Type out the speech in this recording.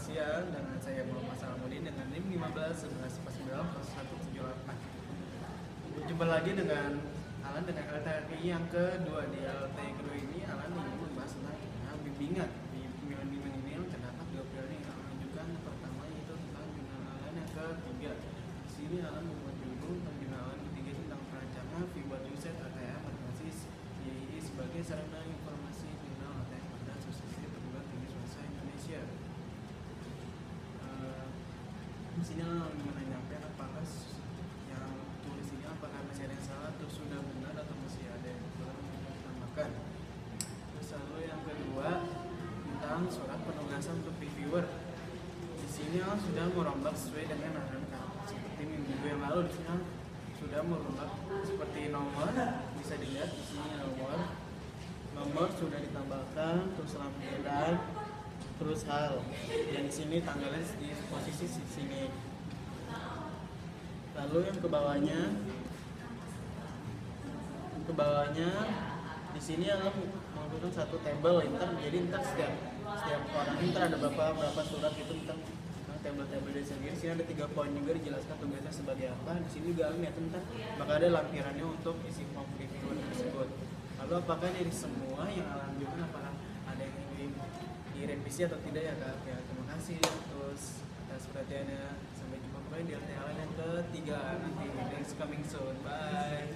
siang dengan saya Muhammad Salamuddin dengan NIM 15 11 Jumpa lagi dengan Alan dengan LTRI yang kedua. Di LTRI kedua ini Alan ingin membahas tentang bimbingan. Di bimbingan ini terdapat dua periode yang Alan yang pertama yaitu tentang bimbingan Alan. Yang ketiga di sini Alan membuat judul tentang bimbingan Alan. Ketiga tentang perancangan fiber user ATM berbasis YI sebagai sarana informasi di sini Alan menanyakan apakah yang tulis ini apakah masih ada yang salah atau sudah benar atau masih ada yang kurang ditambahkan. Terus lalu yang kedua tentang surat penugasan untuk reviewer. Di sini sudah merombak sesuai dengan arahan. Seperti minggu yang lalu di sini sudah merombak seperti nomor bisa dilihat di sini nomor nomor sudah ditambahkan terus lampiran terus hal dan di sini tanggalnya di posisi di sini. Lalu yang ke bawahnya ke bawahnya di sini adalah menggunakan satu table ntar jadi ntar setiap setiap orang ntar ada berapa berapa surat itu tentang tentang table-table dari sendiri sini ada tiga poin juga dijelaskan tugasnya sebagai apa. Di sini juga lihat ntar maka ada lampirannya untuk isi form tersebut. Lalu apakah dari semua yang alam ajukan apakah ada yang ingin direvisi atau tidak ya kak? Ya terima kasih. Terus atas perhatiannya sampai jumpa kembali di LTL yang ketiga nanti next coming soon. Bye